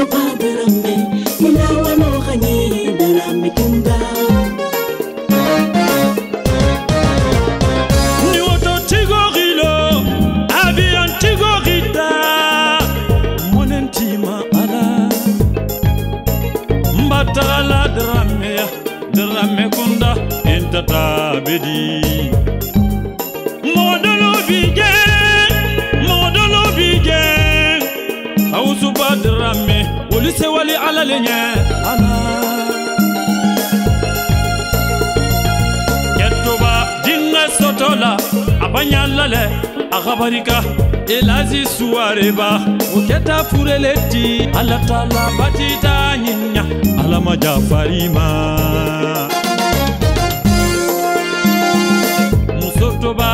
s a b a d a r a m e m d r a m e n a w a n t o g a n n t a a a l a m m e kunda intata bedi kolise wali ala le ɲɛ kɛtoba dinŋɛ sɔtɔ la a baɲa lalɛ a ka barika elazi suwareba o kɛta furele ti ala tala batita ɲiya alamaja farima musotoba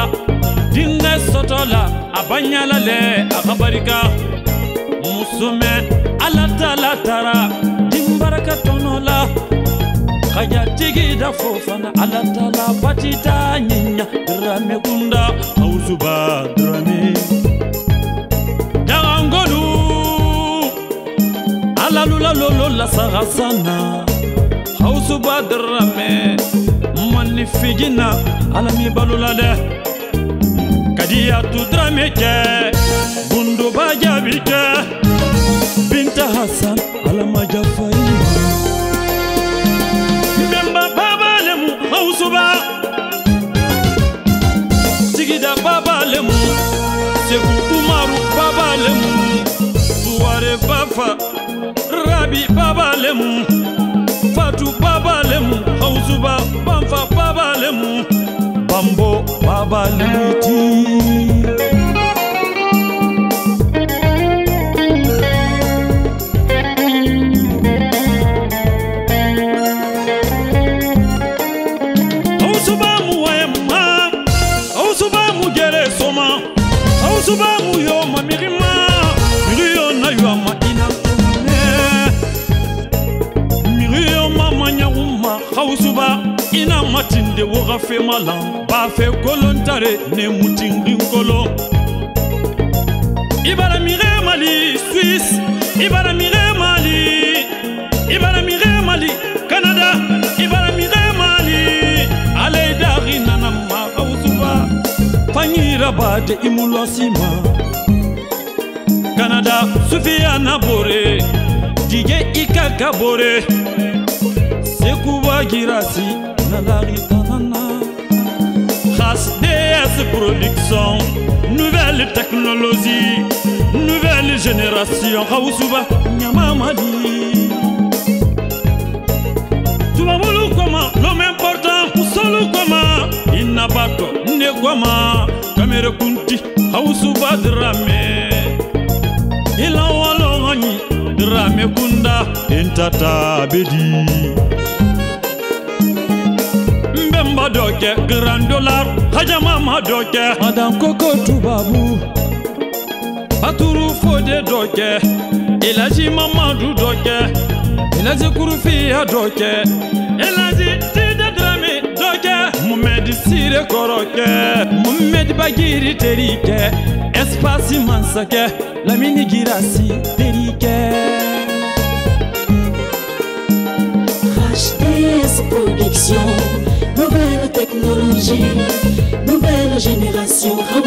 dinŋɛ sɔtɔ la a baɲa lalɛ a ka barika musomɛ alatalatara dimbaraka tonola kajatigida fofana alatala batita ɲiya drame kunda ausuba drame dagangolu alalula lolo lasagasana ausuba drame mani fijina alami balola de kadiyatu drame ke gunduba jabi ke Dr. Hassan majafai Mbemba baba lemu hausuba sigida baba lemu Seku Umaru baba lemu Tuware Bafa Rabi baba lemu Fatu baba lemu hausuba Bamfa baba lemu Bambo baba lemu kusuba i na matinde woga fema lan b'a fɛ kolon tare ne mutinrin kolo i bara mire mali swis i bara mire mali i bara mire mali kanada i bara mire mali ale dari nana ma kawusuba panyira bade i mulɔsima kanada sufiya na bore dije i ka ka bore girasi lalari tanana Khas DS Production Nouvelle technologie Nouvelle génération Khawusuba Nyamamadi Tubamulu koma L'homme important Usolu koma Inabato Negwama Kamere kunti Khawusuba drame Ilawalo Drame kunda Intata bedi demba doke grand dollar hajamam ha doke madam koko tubabu aturu fode doke elaji mamadu doke elaji kurufiya doke elaji tida drami doke mumed sire koroke mumed bagiri terike espasi mansake lamini girasi terike Production. génération